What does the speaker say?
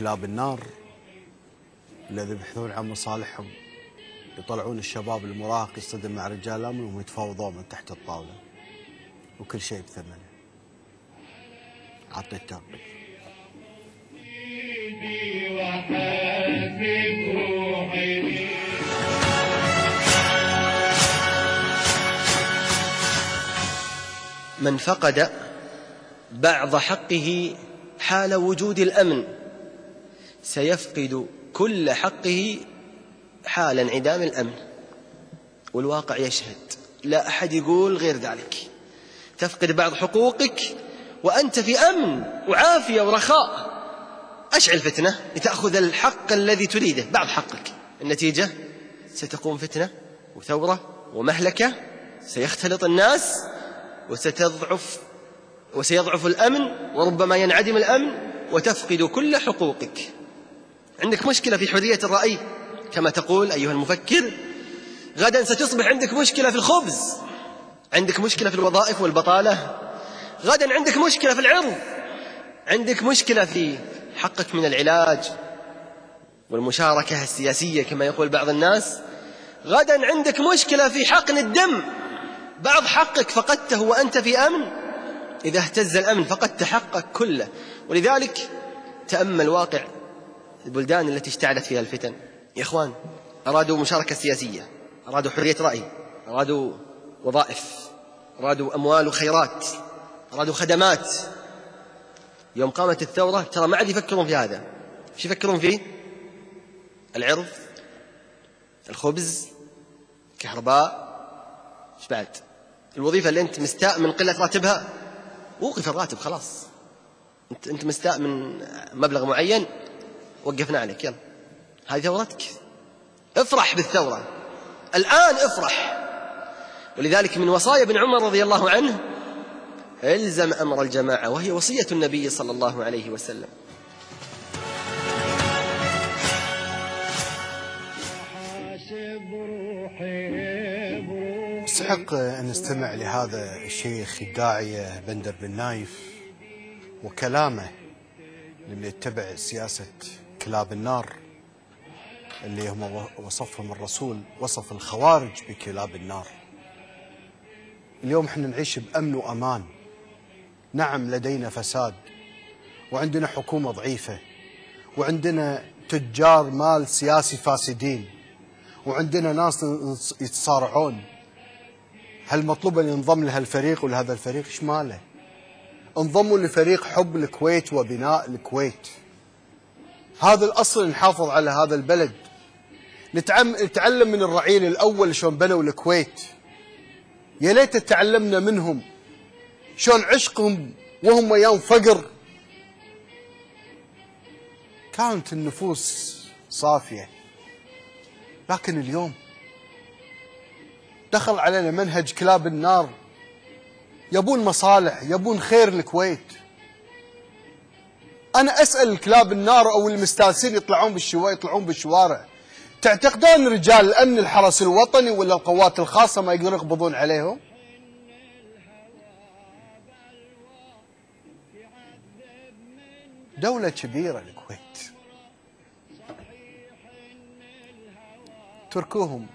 كلاب النار الذي يبحثون عن مصالحهم. يطلعون الشباب المراهق يصطدم مع رجال الامن وهم يتفاوضون من تحت الطاولة. وكل شيء بثمنه. عطني التوقيف من فقد بعض حقه حال وجود الأمن. سيفقد كل حقه حال انعدام الأمن. والواقع يشهد. لا أحد يقول غير ذلك. تفقد بعض حقوقك وأنت في أمن وعافية ورخاء. أشعل فتنة لتأخذ الحق الذي تريده. بعض حقك. النتيجة؟ ستقوم فتنة وثورة ومهلكة. سيختلط الناس وستضعف وسيضعف الأمن وربما ينعدم الأمن وتفقد كل حقوقك. عندك مشكلة في حرية الرأي. كما تقول أيها المفكر غدا ستصبح عندك مشكلة في الخبز عندك مشكلة في الوظائف والبطالة. غدا عندك مشكلة في العرض عندك مشكلة في حقك من العلاج والمشاركة السياسية كما يقول بعض الناس. غدا عندك مشكلة في حقن الدم بعض حقك فقدته وأنت في أمن. إذا اهتز الأمن فقدت حقك كله. ولذلك تأمل واقع البلدان التي اشتعلت فيها الفتن. يا إخوان أرادوا مشاركة سياسية أرادوا حرية رأي أرادوا وظائف أرادوا أموال وخيرات أرادوا خدمات. يوم قامت الثورة ترى ما عاد يفكرون في هذا. إيش يفكرون فيه؟ العرض الخبز كهرباء. إيش بعد؟ الوظيفة اللي أنت مستاء من قلة راتبها وقف الراتب خلاص. انت أنت مستاء من مبلغ معين وقفنا عليك يلا. هذه ثورتك. افرح بالثورة. الآن افرح. ولذلك من وصايا ابن عمر رضي الله عنه الزم أمر الجماعة وهي وصية النبي صلى الله عليه وسلم. يستحق أن نستمع لهذا الشيخ الداعية بندر بن نايف وكلامه للي يتبع سياسة كلاب النار اللي هم وصفهم الرسول وصف الخوارج بكلاب النار اليوم إحنا نعيش بأمن وأمان نعم لدينا فساد وعندنا حكومة ضعيفة وعندنا تجار مال سياسي فاسدين وعندنا ناس يتصارعون هل مطلوب أن ينضم لهالفريق ولهذا الفريق إيش ماله؟ انضموا لفريق حب الكويت وبناء الكويت. هذا الأصل نحافظ على هذا البلد. نتعلم من الرعيل الأول شلون بنوا الكويت. يا ليت تعلمنا منهم شلون عشقهم وهم أيام فقر. كانت النفوس صافية. لكن اليوم دخل علينا منهج كلاب النار يبون مصالح يبون خير الكويت أنا أسأل كلاب النار أو المستانسين يطلعون بالشوارع يطلعون بالشوارع. تعتقدون رجال الأمن الحرس الوطني ولا القوات الخاصة ما يقدرون يقبضون عليهم؟ دولة كبيرة الكويت. تركوهم.